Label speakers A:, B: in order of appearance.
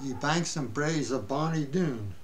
A: ye banks and braes of Bonnie Doon.